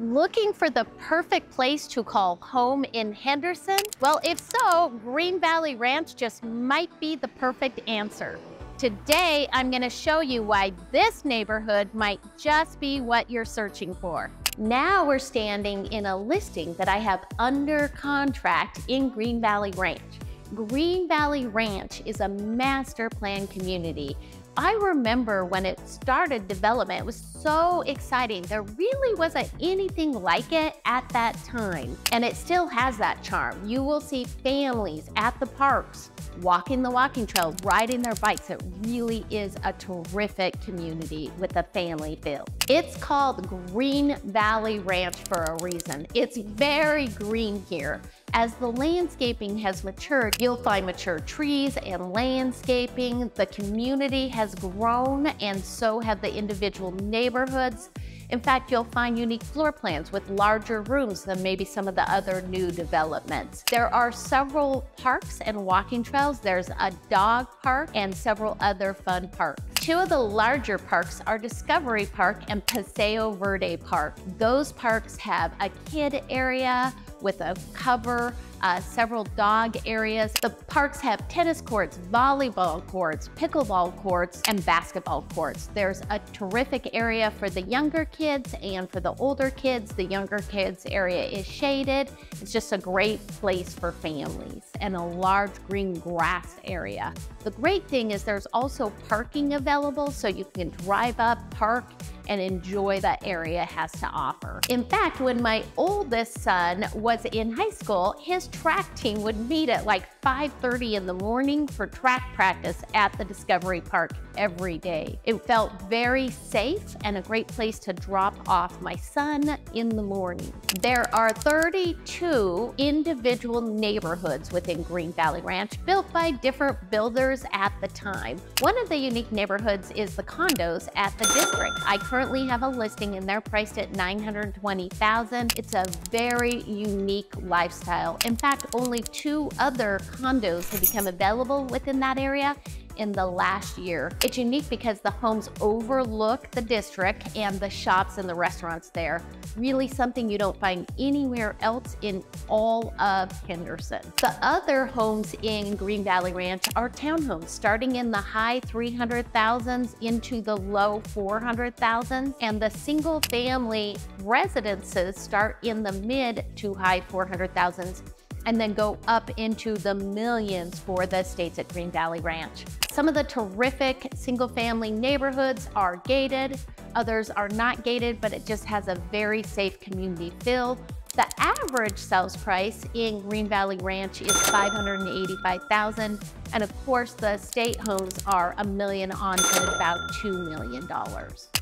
Looking for the perfect place to call home in Henderson? Well, if so, Green Valley Ranch just might be the perfect answer. Today, I'm going to show you why this neighborhood might just be what you're searching for. Now we're standing in a listing that I have under contract in Green Valley Ranch. Green Valley Ranch is a master plan community I remember when it started development, it was so exciting. There really wasn't anything like it at that time. And it still has that charm. You will see families at the parks, walking the walking trails, riding their bikes. It really is a terrific community with a family feel. It's called Green Valley Ranch for a reason. It's very green here. As the landscaping has matured, you'll find mature trees and landscaping. The community has grown and so have the individual neighborhoods. In fact, you'll find unique floor plans with larger rooms than maybe some of the other new developments. There are several parks and walking trails. There's a dog park and several other fun parks. Two of the larger parks are Discovery Park and Paseo Verde Park. Those parks have a kid area, with a cover, uh, several dog areas. The parks have tennis courts, volleyball courts, pickleball courts, and basketball courts. There's a terrific area for the younger kids and for the older kids. The younger kids area is shaded. It's just a great place for families and a large green grass area. The great thing is there's also parking available so you can drive up, park, and enjoy that area has to offer. In fact, when my oldest son was in high school, his track team would meet at like 5.30 in the morning for track practice at the Discovery Park every day. It felt very safe and a great place to drop off my son in the morning. There are 32 individual neighborhoods within Green Valley Ranch built by different builders at the time. One of the unique neighborhoods is the condos at the district. I currently have a listing and they're priced at 920,000. It's a very unique lifestyle. In fact, only two other condos have become available within that area in the last year. It's unique because the homes overlook the district and the shops and the restaurants there. Really something you don't find anywhere else in all of Henderson. The other homes in Green Valley Ranch are townhomes starting in the high 300,000s into the low 400,000s and the single family residences start in the mid to high 400,000s and then go up into the millions for the estates at Green Valley Ranch. Some of the terrific single family neighborhoods are gated, others are not gated, but it just has a very safe community feel. The average sales price in Green Valley Ranch is 585,000, and of course the state homes are a million on to about $2 million.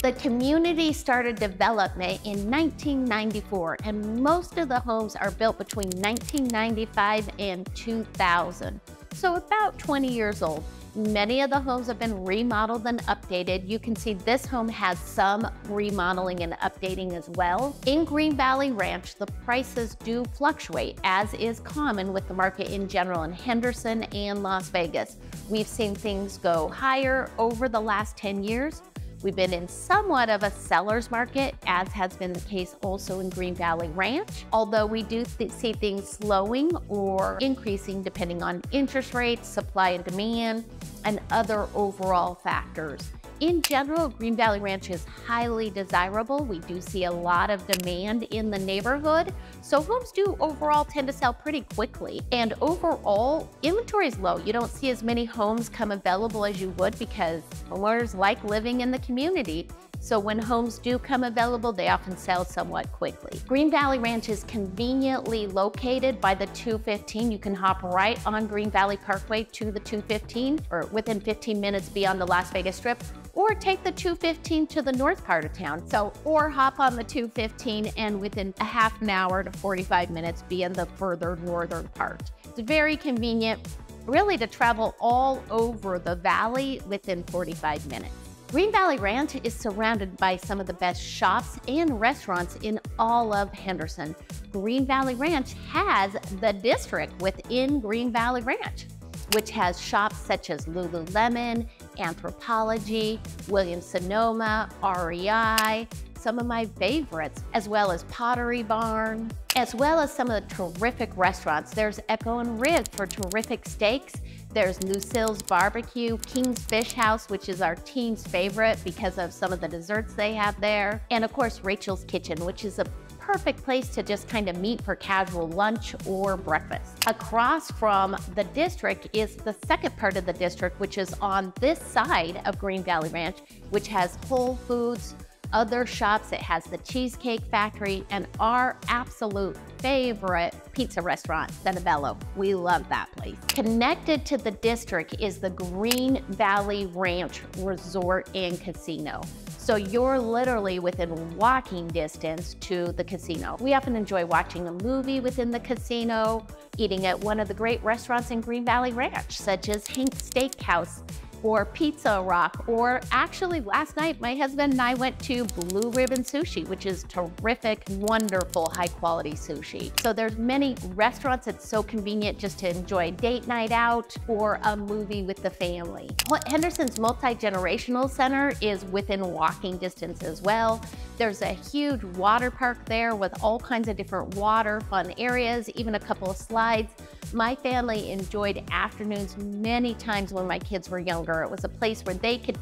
The community started development in 1994, and most of the homes are built between 1995 and 2000, so about 20 years old. Many of the homes have been remodeled and updated. You can see this home has some remodeling and updating as well. In Green Valley Ranch, the prices do fluctuate, as is common with the market in general in Henderson and Las Vegas. We've seen things go higher over the last 10 years, We've been in somewhat of a seller's market, as has been the case also in Green Valley Ranch, although we do th see things slowing or increasing depending on interest rates, supply and demand, and other overall factors. In general, Green Valley Ranch is highly desirable. We do see a lot of demand in the neighborhood. So homes do overall tend to sell pretty quickly. And overall, inventory is low. You don't see as many homes come available as you would because homeowners like living in the community. So when homes do come available, they often sell somewhat quickly. Green Valley Ranch is conveniently located by the 215. You can hop right on Green Valley Parkway to the 215 or within 15 minutes be on the Las Vegas Strip or take the 215 to the north part of town. So, or hop on the 215 and within a half an hour to 45 minutes be in the further northern part. It's very convenient, really to travel all over the valley within 45 minutes. Green Valley Ranch is surrounded by some of the best shops and restaurants in all of Henderson. Green Valley Ranch has the district within Green Valley Ranch which has shops such as Lululemon, Anthropologie, Williams Sonoma, REI, some of my favorites, as well as Pottery Barn, as well as some of the terrific restaurants. There's Echo and Rig for terrific steaks. There's Lucille's Barbecue, King's Fish House, which is our team's favorite because of some of the desserts they have there. And of course, Rachel's Kitchen, which is a perfect place to just kind of meet for casual lunch or breakfast. Across from the district is the second part of the district, which is on this side of Green Valley Ranch, which has Whole Foods, other shops. It has the Cheesecake Factory and our absolute favorite pizza restaurant, Settebello. We love that place. Connected to the district is the Green Valley Ranch Resort and Casino. So you're literally within walking distance to the casino. We often enjoy watching a movie within the casino, eating at one of the great restaurants in Green Valley Ranch, such as Hank's Steakhouse or Pizza Rock, or actually last night, my husband and I went to Blue Ribbon Sushi, which is terrific, wonderful, high quality sushi. So there's many restaurants. It's so convenient just to enjoy a date night out or a movie with the family. Henderson's Multi-Generational Center is within walking distance as well. There's a huge water park there with all kinds of different water fun areas, even a couple of slides. My family enjoyed afternoons many times when my kids were younger. It was a place where they could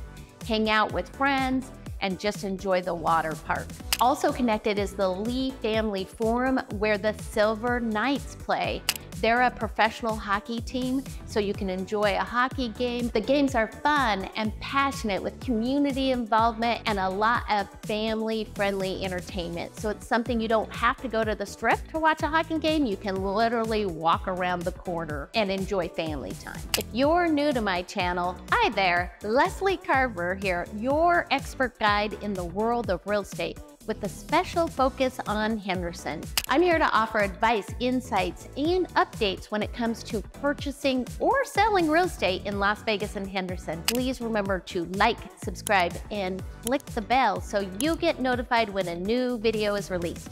hang out with friends and just enjoy the water park. Also connected is the Lee Family Forum where the Silver Knights play. They're a professional hockey team, so you can enjoy a hockey game. The games are fun and passionate with community involvement and a lot of family-friendly entertainment. So it's something you don't have to go to the strip to watch a hockey game. You can literally walk around the corner and enjoy family time. If you're new to my channel, hi there, Leslie Carver here, your expert guide in the world of real estate with a special focus on Henderson. I'm here to offer advice, insights, and updates when it comes to purchasing or selling real estate in Las Vegas and Henderson. Please remember to like, subscribe, and click the bell so you get notified when a new video is released.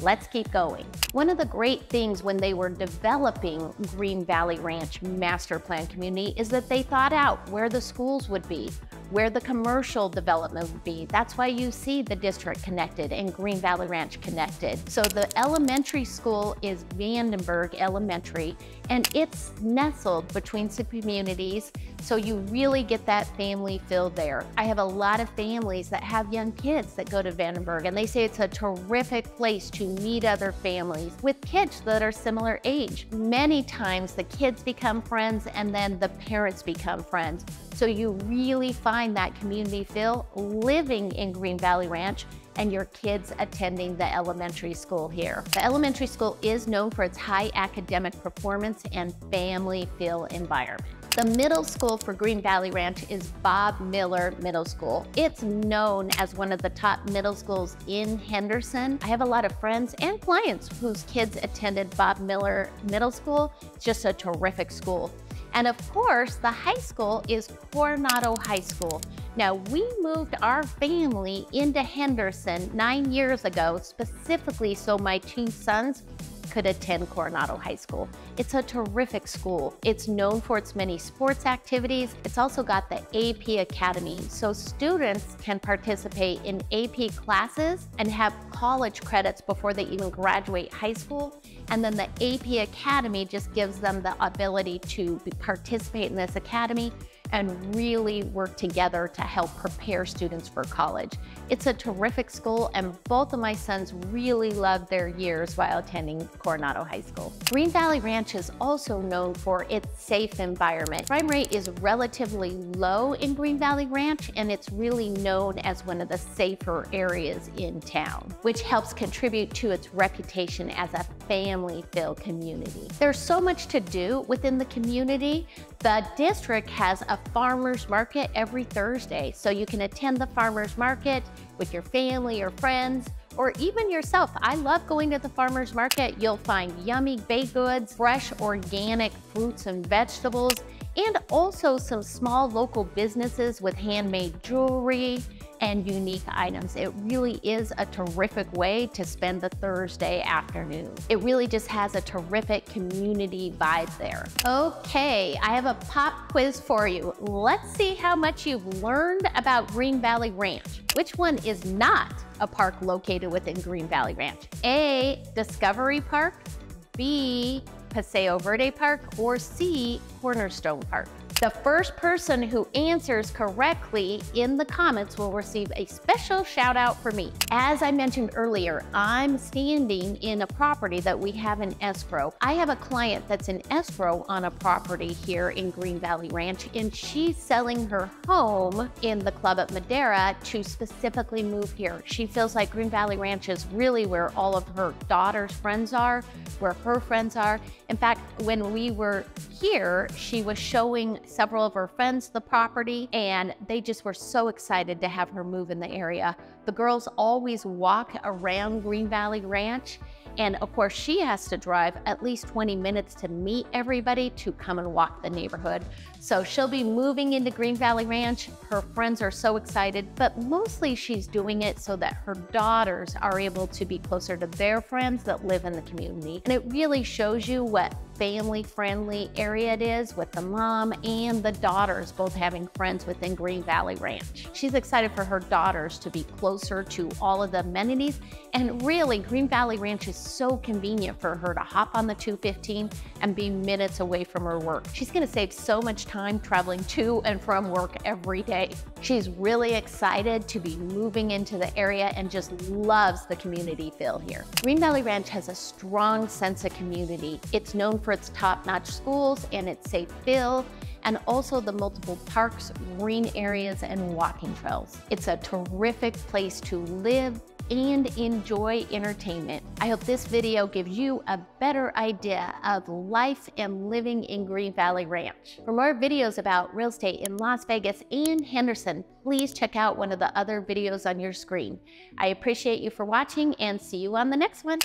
Let's keep going. One of the great things when they were developing Green Valley Ranch Master Plan Community is that they thought out where the schools would be, where the commercial development would be. That's why you see the district connected and Green Valley Ranch connected. So the elementary school is Vanderburg Elementary and it's nestled between some communities. So you really get that family feel there. I have a lot of families that have young kids that go to Vanderburg and they say it's a terrific place to meet other families with kids that are similar age. Many times the kids become friends and then the parents become friends. So you really find that community feel living in Green Valley Ranch and your kids attending the elementary school here. The elementary school is known for its high academic performance and family feel environment. The middle school for Green Valley Ranch is Bob Miller Middle School. It's known as one of the top middle schools in Henderson. I have a lot of friends and clients whose kids attended Bob Miller Middle School. It's just a terrific school. And of course, the high school is Coronado High School. Now, we moved our family into Henderson nine years ago, specifically so my two sons could attend Coronado High School. It's a terrific school. It's known for its many sports activities. It's also got the AP Academy, so students can participate in AP classes and have college credits before they even graduate high school. And then the AP Academy just gives them the ability to participate in this academy and really work together to help prepare students for college. It's a terrific school and both of my sons really loved their years while attending Coronado High School. Green Valley Ranch is also known for its safe environment. Crime rate is relatively low in Green Valley Ranch and it's really known as one of the safer areas in town, which helps contribute to its reputation as a family-filled community. There's so much to do within the community. The district has a farmer's market every Thursday, so you can attend the farmer's market with your family or friends, or even yourself. I love going to the farmer's market. You'll find yummy baked goods, fresh organic fruits and vegetables, and also some small local businesses with handmade jewelry and unique items. It really is a terrific way to spend the Thursday afternoon. It really just has a terrific community vibe there. Okay, I have a pop quiz for you. Let's see how much you've learned about Green Valley Ranch. Which one is not a park located within Green Valley Ranch? A, Discovery Park, B, Paseo Verde Park, or C, Cornerstone Park. The first person who answers correctly in the comments will receive a special shout out for me. As I mentioned earlier, I'm standing in a property that we have in escrow. I have a client that's in escrow on a property here in Green Valley Ranch, and she's selling her home in the club at Madeira to specifically move here. She feels like Green Valley Ranch is really where all of her daughter's friends are, where her friends are. In fact, when we were here, she was showing several of her friends the property and they just were so excited to have her move in the area. The girls always walk around Green Valley Ranch and of course, she has to drive at least 20 minutes to meet everybody to come and walk the neighborhood. So she'll be moving into Green Valley Ranch. Her friends are so excited, but mostly she's doing it so that her daughters are able to be closer to their friends that live in the community. And it really shows you what family friendly area it is with the mom and the daughters both having friends within Green Valley Ranch. She's excited for her daughters to be closer to all of the amenities and really Green Valley Ranch is so convenient for her to hop on the 215 and be minutes away from her work. She's gonna save so much time traveling to and from work every day. She's really excited to be moving into the area and just loves the community feel here. Green Valley Ranch has a strong sense of community. It's known for its top-notch schools and its safe feel and also the multiple parks, green areas, and walking trails. It's a terrific place to live, and enjoy entertainment. I hope this video gives you a better idea of life and living in Green Valley Ranch. For more videos about real estate in Las Vegas and Henderson, please check out one of the other videos on your screen. I appreciate you for watching and see you on the next one.